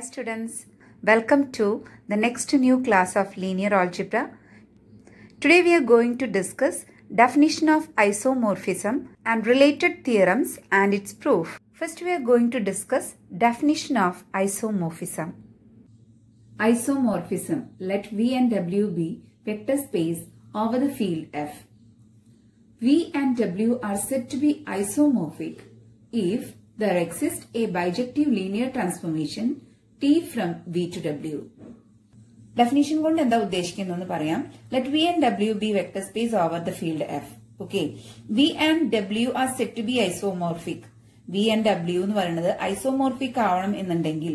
Hi students, welcome to the next new class of linear algebra. Today we are going to discuss definition of isomorphism and related theorems and its proof. First we are going to discuss definition of isomorphism. Isomorphism. Let V and W be vector space over the field F. V and W are said to be isomorphic if there exists a bijective linear transformation T from V to W definition കൊണ്ട് എന്താ ഉദ്ദേശിക്കുന്നതെന്ന് പറയാം. Let V and W be vector space over the field F okay V and W are said to be isomorphic V and W എന്ന് പറയുന്നത് isomorphic ആവണം എന്നുണ്ടെങ്കിൽ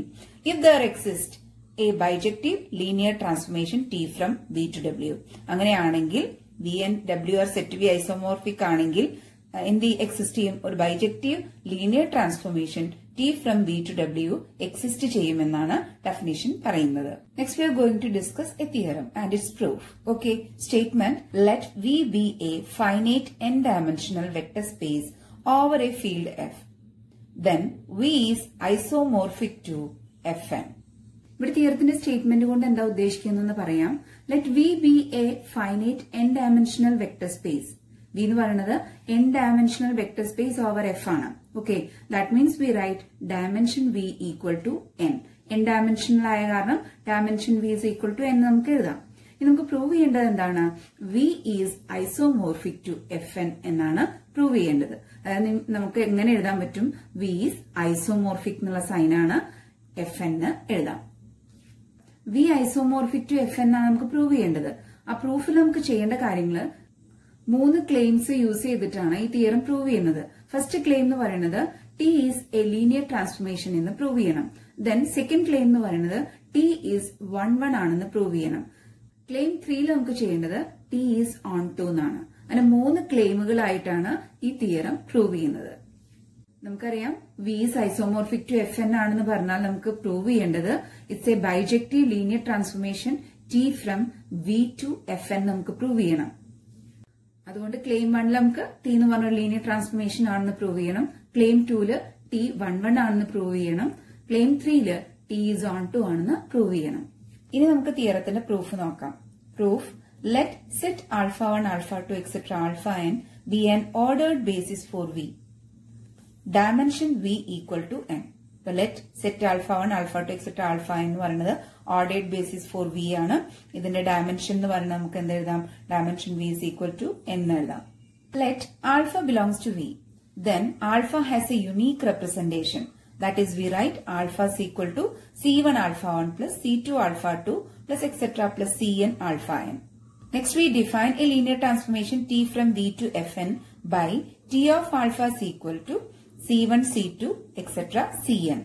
if there exist a bijective linear transformation T from V to W അങ്ങനെയാണെങ്കിൽ V and W are said to be isomorphic ആണെങ്കിൽ എന്ത് exist ചെയ്യും. ഒരു bijective linear transformation T from V to W exist ചെയ്യുമെന്നാണ് definition പറയുന്നത്. Next we are going to discuss a theorem and its proof okay statement let V be a finite n dimensional vector space over a field F then V is isomorphic to F n ഇവിടെ തിയറത്തിന്റെ statement കൊണ്ട് എന്താ ഉദ്ദേശിക്കുന്നതെന്ന് പറയാം. Let V be a finite n dimensional vector space V എന്ന് പറയുന്നത് n dimensional vector space over F ആണ്. Okay that means we write dimension V equal to n n dimensional ആയ കാരണം dimension V is equal to n നമുക്ക് എഴുതാം. ഇനി നമുക്ക് prove ചെയ്യേണ്ടത് എന്താണ്? V is isomorphic to F n എന്നാണ് പ്രൂവ് ചെയ്യേണ്ടത്. അതായത് നമുക്ക് എങ്ങനെ എഴുതാൻ പറ്റും? വി ഈസ് ഐസോമോർഫിക് എന്നുള്ള സൈനാണ് എഫ് എൻ എഴുതാം. V isomorphic to F n എന്നാണ് നമുക്ക് പ്രൂവ് ചെയ്യേണ്ടത്. ആ പ്രൂഫിൽ നമുക്ക് ചെയ്യേണ്ട കാര്യങ്ങൾ മൂന്ന് ക്ലെയിംസ് യൂസ് ചെയ്തിട്ടാണ് ഈ തിയറം പ്രൂവ് ചെയ്യുന്നത്. ഫസ്റ്റ് ക്ലെയിം എന്ന് പറയുന്നത് T is a linear transformation എന്ന് പ്രൂവ് ചെയ്യണം. ദെൻ സെക്കൻഡ് ക്ലെയിം എന്ന് പറയുന്നത് ടി ഈസ് വൺ വൺ ആണെന്ന് പ്രൂവ് ചെയ്യണം. ക്ലെയിം ത്രീയിൽ നമുക്ക് ചെയ്യേണ്ടത് ടി ഈസ് ഓൺ ടു എന്നാണ്. അങ്ങനെ മൂന്ന് ക്ലെയിമുകളായിട്ടാണ് ഈ തിയറം പ്രൂവ് ചെയ്യുന്നത്. നമുക്കറിയാം V is isomorphic to F n ആണെന്ന് പറഞ്ഞാൽ നമുക്ക് പ്രൂവ് ചെയ്യേണ്ടത് it's a bijective linear transformation T from V to F n നമുക്ക് പ്രൂവ് ചെയ്യണം. അതുകൊണ്ട് ക്ലെയിം വണ്ണിൽ നമുക്ക് ടി എന്ന് പറഞ്ഞ ലീനിയർ ട്രാൻസ്ഫോർമേഷൻ ആണെന്ന് പ്രൂവ് ചെയ്യണം. ക്ലെയിം ടൂൽ ടി വൺ വൺ ആണെന്ന് പ്രൂവ് ചെയ്യണം. ക്ലെയിം ത്രീയിൽ ടി ഈസ് ഓൺ ടു ആണെന്ന് പ്രൂവ് ചെയ്യണം. ഇനി നമുക്ക് തിയറത്തിന്റെ പ്രൂഫ് നോക്കാം. Proof let set alpha one alpha two etcetera alpha n be an ordered basis for V dimension V equal to n ഇപ്പൊ let set alpha one alpha two etcetera alpha എന്ന് പറയുന്നത് ordered basis for V ആണ്. ഇതിന്റെ dimension എന്ന് പറയുന്നത് നമുക്ക് എന്ത് എഴുതാം? Dimension V is equal to എന്ന് എഴുതാം. Let alpha belongs to V then alpha has a unique representation that is we write alpha is equal to c1 alpha 1 plus c2 alpha 2 plus etc plus cn alpha n. Next we define a linear transformation t from v to fn by t of alpha is equal to c1 c2 etc cn.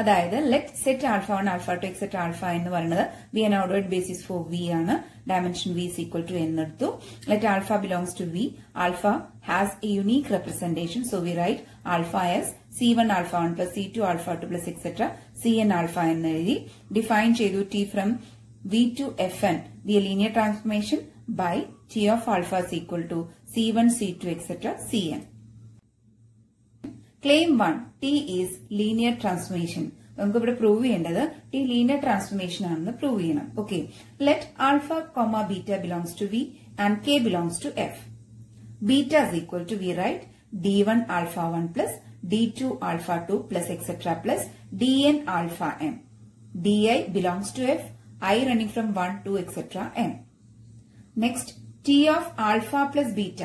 അതായത് let set alpha one alpha two etcetera alpha എന്ന് പറയുന്നത് V an ordered basis for V ആണ്. Dimension V is equal to എന്നെടുത്തു let alpha belongs to V alpha has a unique representation so we write alpha as C one alpha one plus C two alpha two plus etcetera C n alpha എന്ന് എഴുതി. Define ചെയ്തു T from V to F n the linear transformation by T of alpha equal to C one C two etcetera C n claim one T is linear transformation നമുക്ക് ഇവിടെ prove ചെയ്യേണ്ടത് T linear transformation ആണെന്ന് prove ചെയ്യണം. Okay let alpha comma beta belongs to V and K belongs to F beta is equal to we write D one alpha one plus D two alpha two plus etcetera plus D n alpha m D i belongs to F i running from one to etcetera m next T of alpha plus beta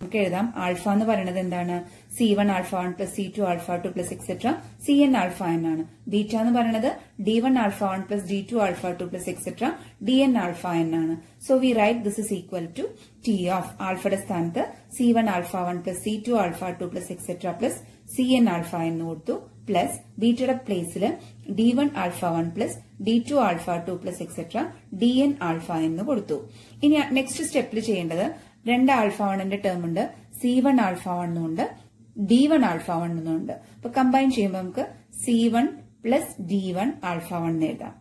നമുക്ക് എഴുതാം. Alpha എന്ന് പറയുന്നത് എന്താണ്? C one alpha one plus C two alpha two plus etcetera C n alpha n ആണ്. Beta എന്ന് പറയുന്നത് D one alpha one plus D two alpha two plus etcetera D n alpha n ആണ്. So we write this is equal to T of ആൽഫയുടെ സ്ഥാനത്ത് C one alpha one plus C two alpha two plus etcetera plus C n alpha എന്ന് കൊടുത്തു. Plus ബീറ്റയുടെ പ്ലേസിൽ D one alpha one plus D two alpha two plus etcetera D n alpha എന്ന് കൊടുത്തു. ഇനി next സ്റ്റെപ്പിൽ ചെയ്യേണ്ടത് രണ്ട് ആൽഫ വണ്ണിന്റെ ടേം ഉണ്ട്. സി വൺ ആൽഫ വണ്ണും ഉണ്ട്. ഡി വൺ ആൽഫ വണ്ണും ഉണ്ട്. അപ്പൊ കമ്പൈൻ ചെയ്യുമ്പോൾ നമുക്ക് C one plus D one alpha one എഴുതാം.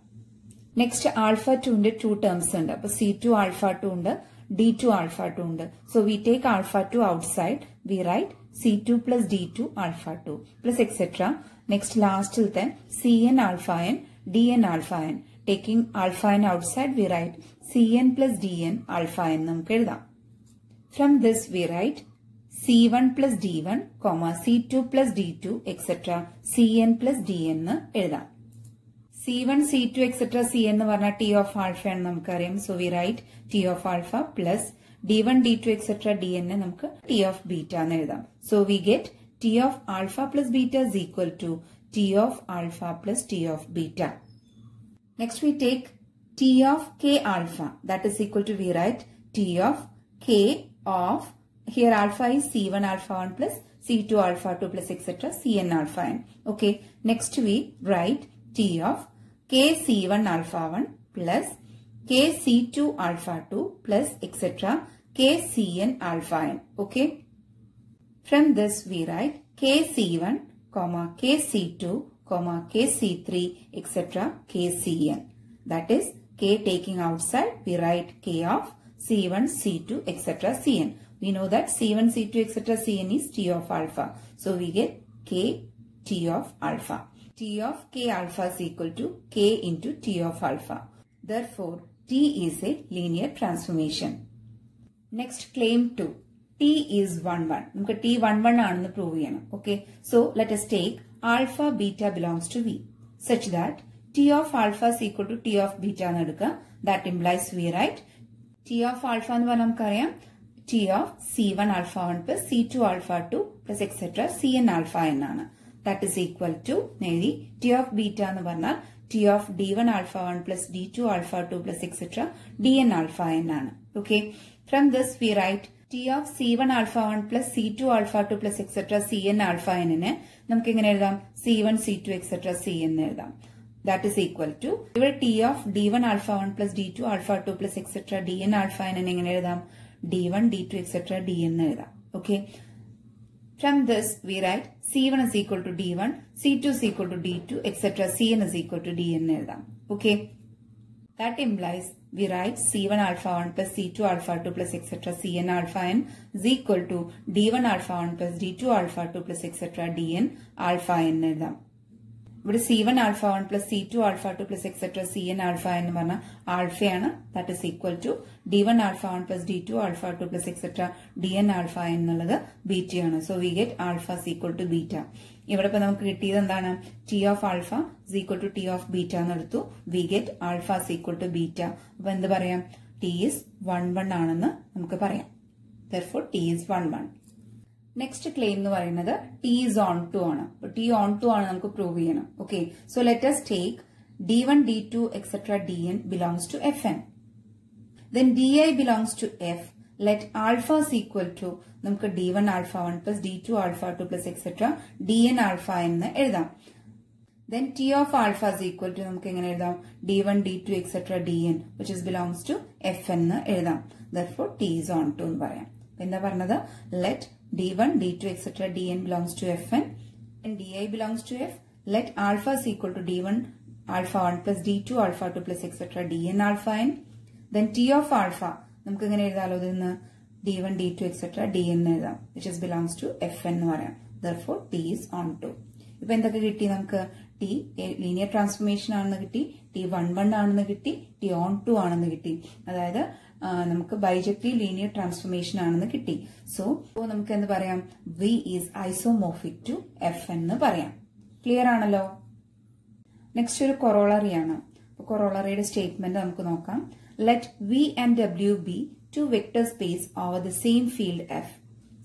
നെക്സ്റ്റ് ആൽഫ ടുവിന്റെ ടു ടേംസ് ഉണ്ട്. അപ്പൊ സി ടു ആൽഫ ടു ഉണ്ട്. ഡി ടു ആൽഫ ടു ഉണ്ട്. So we take alpha two outside we write C two C2 D D2 alpha 2 plus etc. next ലാസ്റ്റിലത്തെ C N alpha N D N alpha N taking alpha N outside we write C N plus D N alpha N നമുക്ക് എഴുതാം. We write D one comma C two plus D two etcetera C N plus D എന്ന് എഴുതാം. C one C two etcetera C എന്ന് പറഞ്ഞാൽ T of alpha എന്ന് നമുക്കറിയാം. So we write T of alpha plus D one D two etcetera D എന്നെ നമുക്ക് T of beta എന്ന് എഴുതാം. So we get T of alpha plus beta is equal to T of alpha plus T of beta next we take T of K alpha that is equal to we write T of K of here alpha is c1 alpha 1 plus c2 alpha 2 plus etc cn alpha n. Okay next we write t of k c1 alpha 1 plus k c2 alpha 2 plus etc k cn alpha n. Okay from this we write k c1 comma k c2 comma k c3 etc k cn. That is k taking outside we write k of c1 c2 etc cn we know that C1, C2, etc. Cn is T of alpha. So we get K T of alpha. T of K alpha is equal to K into T of alpha. Therefore, T is a linear transformation. Next claim 2. T is 1, 1. നമുക്ക് T 1, 1 ആണെന്ന് prove ചെയ്യണം okay so let's take alpha beta belongs to V such that T of alpha is equal to T of beta എന്ന് എടുക്കുക that implies we right T of alpha എന്ന് പറഞ്ഞാൽ നമുക്കറിയാം. T of C one alpha one plus C two alpha two plus etcetera C N alpha എന്നാണ്. That is equal to എഴുതി T of beta എന്ന് പറഞ്ഞാൽ T of D one alpha one plus D two alpha two plus etcetera D N alpha എന്നാണ്. Okay from this we write T of C one alpha one plus C two alpha two plus etcetera C N alpha എന്നിന് നമുക്ക് എങ്ങനെ എഴുതാം? C one C two etcetera C എന്ന് എഴുതാം. That is equal to ഇവിടെ T of D one alpha one plus D two alpha two plus etcetera D N alpha എന്നിന് എങ്ങനെ എഴുതാം? D one D two etcetera D എന്ന് എഴുതാം. Okay from this we write C one is equal to D one C two is equal to D two etcetera C N is equal to D എന്ന് എഴുതാം. Okay that implies we write C one alpha one plus C two alpha two plus etcetera C N alpha N is equal to D one alpha one plus D two alpha two ഇവിടെ C one alpha one plus C two alpha two plus etcetera C N alpha എന്ന് പറഞ്ഞാൽ ആൽഫയാണ് that is equal to D one alpha one plus D two alpha two plus etcetera D N alpha എന്നുള്ളത് ബീറ്റയാണ് so we get alpha equal to beta ഇവിടെ ഇപ്പൊ നമുക്ക് കിട്ടിയത് എന്താണ്? T of alpha equal to T of beta എന്ന് എടുത്തു. We get alpha equal to beta അപ്പൊ എന്ത് പറയാം? ടി ഈസ് വൺ വൺ ആണെന്ന് നമുക്ക് പറയാം. Therefore T is one one next claim എന്ന് പറയുന്നത് ടി ഈസ് ഓൺ ടു ആണ്. ടി ഓൺ ടു ആണ് നമുക്ക് പ്രൂവ് ചെയ്യണം. Okay so let us take D one D two etcetera D N belongs to F N then D I belongs to F let alpha is equal to നമുക്ക് D one alpha one plus D two alpha two plus etcetera D N alpha എന്ന് എഴുതാം. Then T of alpha is equal to നമുക്ക് എങ്ങനെ എഴുതാം? D one D two etcetera D N which is belongs to F എന്ന് എഴുതാം. Therefore T is onto എന്ന് പറയാം. എന്താ പറഞ്ഞത്? Let d1, d2, etc. dn belongs to fn and di belongs to f. Let alpha is equal to d1 alpha 1 plus d2 alpha 2 plus etc. dn alpha n. Then t of alpha നമുക്ക് എങ്ങനെ എഴുതാലോ ഇതിന്ന് D one D two etcetera D എന്ന് എഴുതാം which is belongs to F എന്ന് പറയാം therefore T is onto ഇപ്പൊ എന്തൊക്കെ കിട്ടി നമുക്ക് ടി ലീനിയർ ട്രാൻസ്ഫോർമേഷൻ ആണെന്ന് കിട്ടി T one one ആണെന്ന് കിട്ടി ടി ഓൺ ടു ആണെന്ന് കിട്ടി. അതായത് നമുക്ക് ബൈജക്റ്റീവ് ലീനിയർ ട്രാൻസ്ഫോർമേഷൻ ആണെന്ന് കിട്ടി. സോ നമുക്ക് എന്ത് പറയാം? V is isomorphic to F എന്ന് പറയാം. ക്ലിയർ ആണല്ലോ? നെക്സ്റ്റ് ഒരു കൊറോളറി ആണ്. കൊറോളറിയുടെ സ്റ്റേറ്റ്മെന്റ് നമുക്ക് നോക്കാം. Let V and W be two vector space over the same field F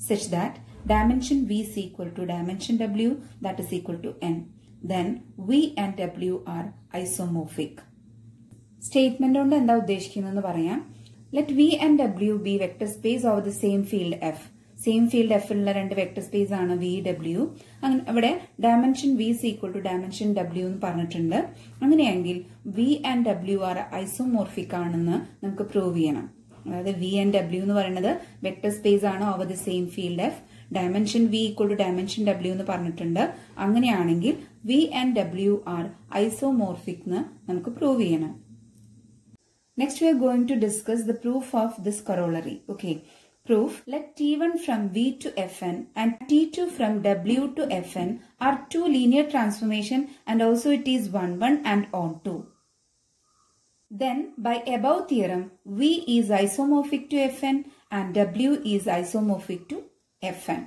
such that dimension V equal to dimension W that is equal to N. Then v and w are isomorphic. Statement കൊണ്ട് എന്താ ഉദ്ദേശിക്കുന്നതെന്ന് പറയാം. Let V and W be vector space of the same field F same field എഫിലുള്ള രണ്ട് vector space ആണ് V W അങ്ങനെ അവിടെ dimension V is equal to dimension W എന്ന് പറഞ്ഞിട്ടുണ്ട്. അങ്ങനെയെങ്കിൽ V and W are isomorphic ആണെന്ന് നമുക്ക് പ്രൂവ് ചെയ്യണം. അതായത് വി ആൻഡ് ഡബ്ല്യു എന്ന് പറയുന്നത് വെക്ടർ സ്പേസ് ആണ് over the same field F Dimension V equal to dimension W എന്ന് പറഞ്ഞിട്ടുണ്ട് അങ്ങനെയാണെങ്കിൽ V and W are isomorphic എന്ന് നമുക്ക് പ്രൂവ് ചെയ്യണം next we are going to discuss the proof of this corollary okay Proof let T1 from V to Fn and T2 from W to Fn are two linear transformation and also it is 1 1 and on 2. Then by above theorem V is isomorphic to Fn and W is isomorphic to Fn.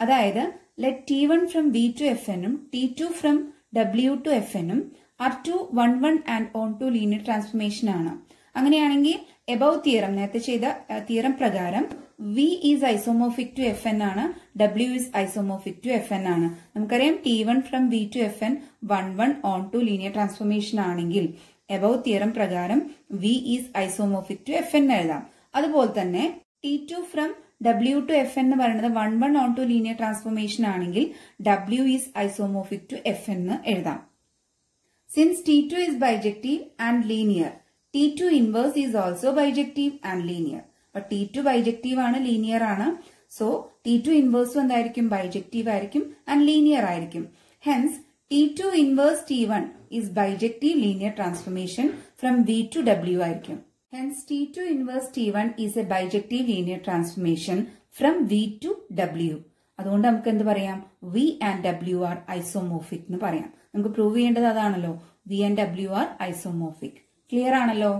അതായത് let T one from V to F എനും T two from W to F എനും are two one one and onto linear transformation ആണ്. അങ്ങനെയാണെങ്കിൽ above theorem നേരത്തെ ചെയ്ത theorem പ്രകാരം V is isomorphic to F N ആണ് W is isomorphic to F N ആണ്. നമുക്കറിയാം T one from V to F N one one onto linear transformation ആണെങ്കിൽ above theorem പ്രകാരം V is isomorphic to F N എഴുതാം. അതുപോലെ തന്നെ T two from W to F എന്ന് പറയുന്നത് one one onto linear transformation ആണെങ്കിൽ W is isomorphic to F എന്ന് എഴുതാം. Since T two is bijective and linear T two inverse is also bijective and linear അപ്പൊ T two bijective ആണ് linear ആണ്. So T two ഇൻവേഴ്സും എന്തായിരിക്കും? Bijective ആയിരിക്കും and linear ആയിരിക്കും. Hence T two inverse T one is bijective linear transformation from V to W ആയിരിക്കും. Two inverse T one is a bijective linear transformation from V to W അതുകൊണ്ട് നമുക്ക് എന്ത് പറയാം? V and W are isomorphic എന്ന് പറയാം. നമുക്ക് prove ചെയ്യേണ്ടത് അതാണല്ലോ. V and W are isomorphic clear ആണല്ലോ?